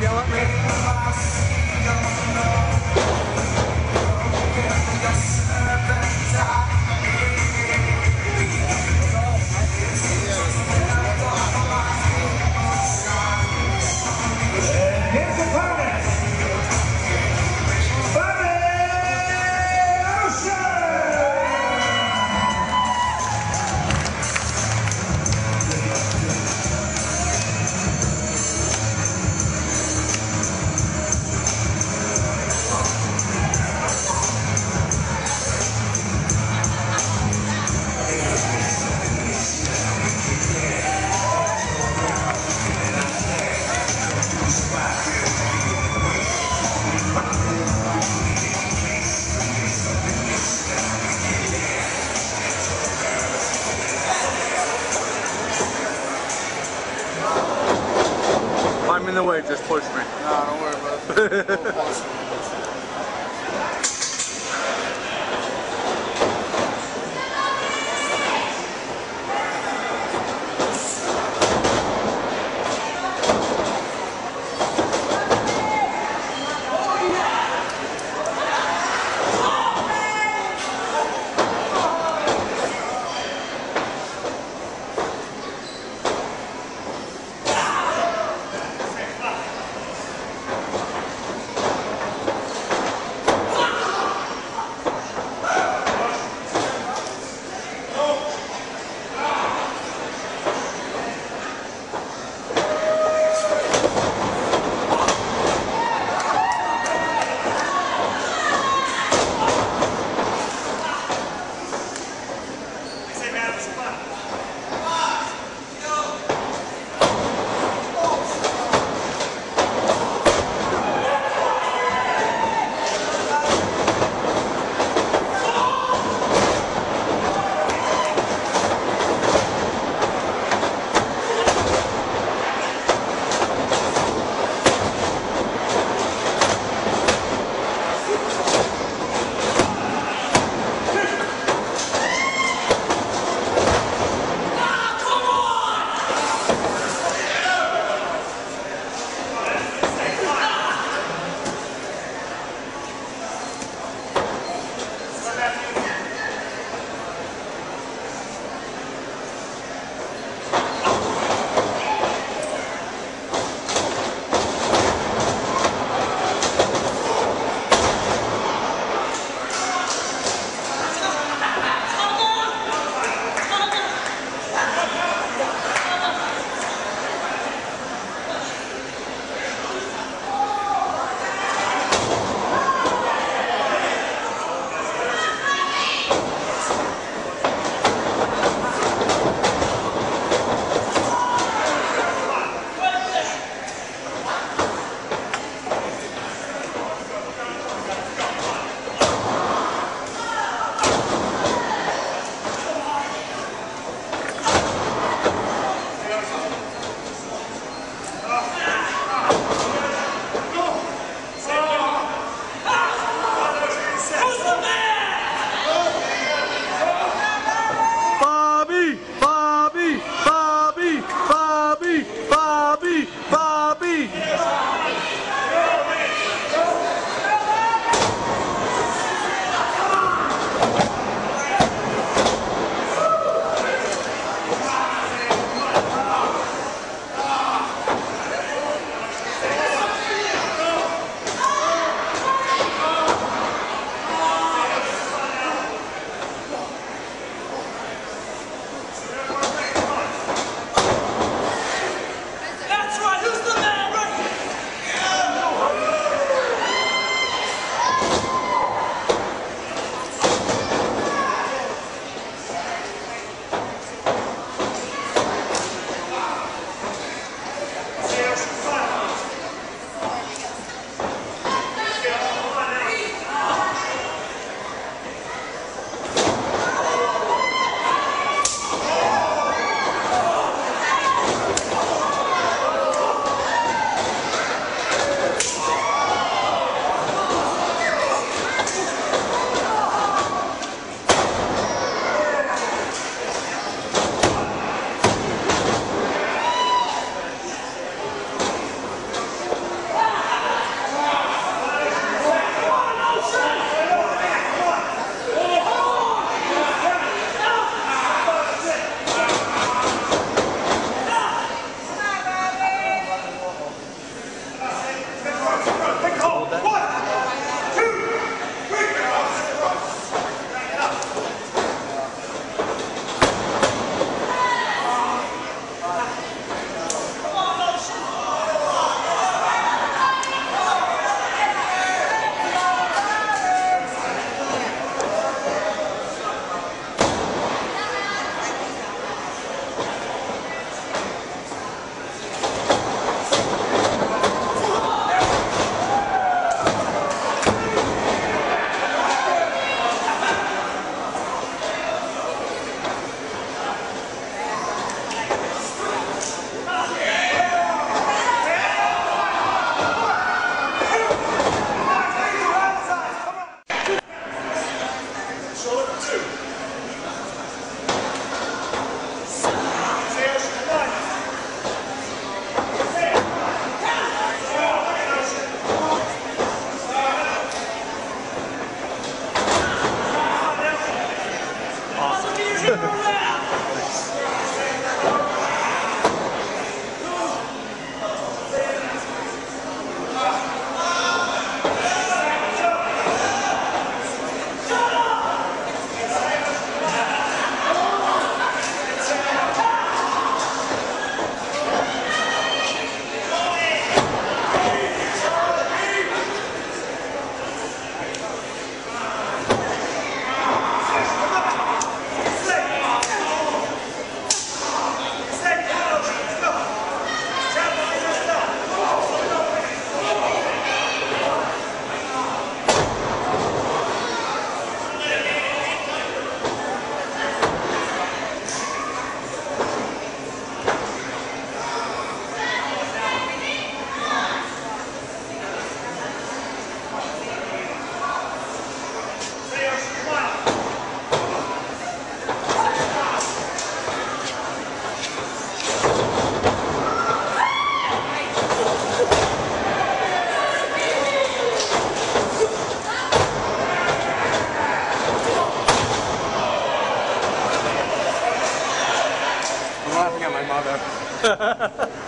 yell at me? the way, just push me. Nah, don't worry, bro. my mother.